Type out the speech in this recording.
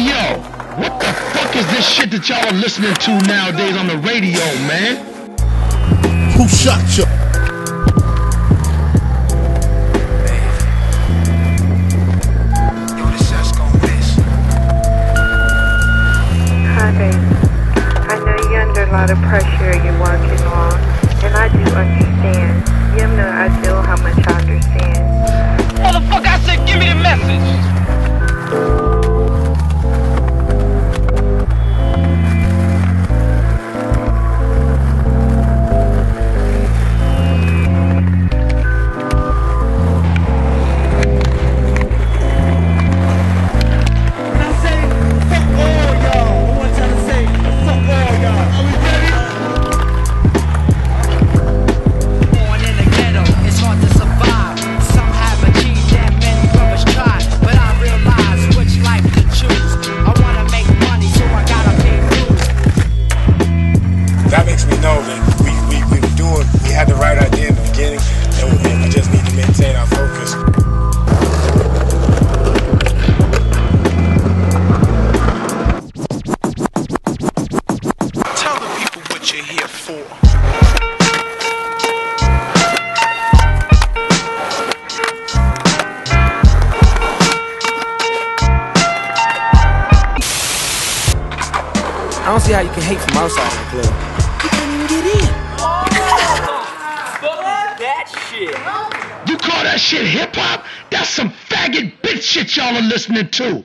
Hey yo, what the fuck is this shit that y'all are listening to nowadays on the radio, man? Who shot you? Hi, baby. I know you're under a lot of pressure you're working on, and I do understand. You have no idea how much I understand. Motherfucker, I said give me the message. That makes me know that we, we, we were doing, we had the right idea I don't see how you can hate from outside the club. You can't even get in. Fuck that shit. You call that shit hip hop? That's some faggot bitch shit y'all are listening to.